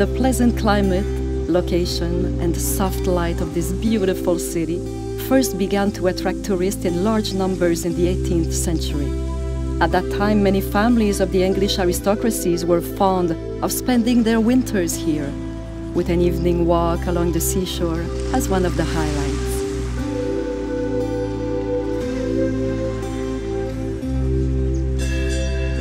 The pleasant climate, location, and soft light of this beautiful city first began to attract tourists in large numbers in the 18th century. At that time, many families of the English aristocracies were fond of spending their winters here, with an evening walk along the seashore as one of the highlights.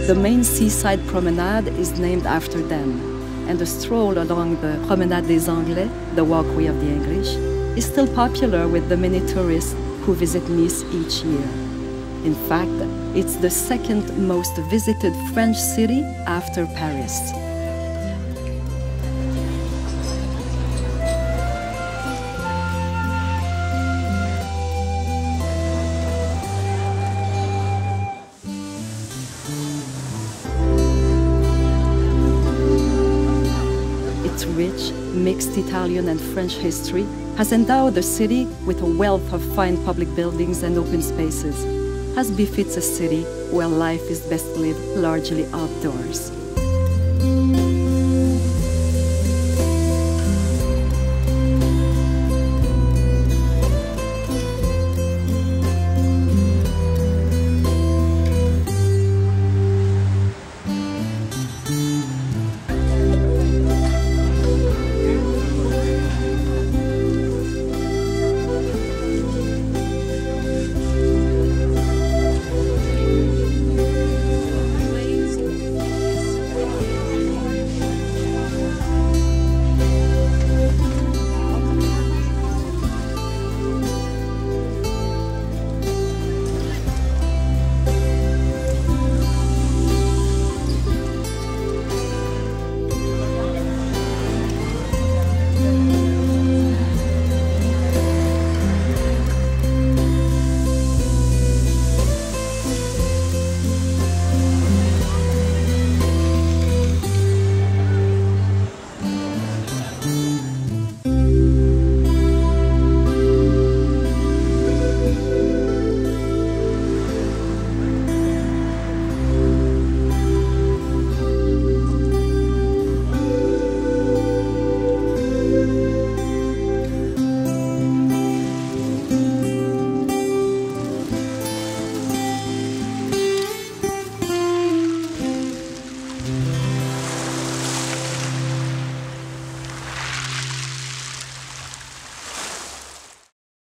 The main seaside promenade is named after them, and the stroll along the Promenade des Anglais, the walkway of the English, is still popular with the many tourists who visit Nice each year. In fact, it's the second most visited French city after Paris. Mixed Italian and French history has endowed the city with a wealth of fine public buildings and open spaces, as befits a city where life is best lived largely outdoors.